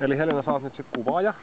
Eli Helena, sä oot nyt se kuvaaja.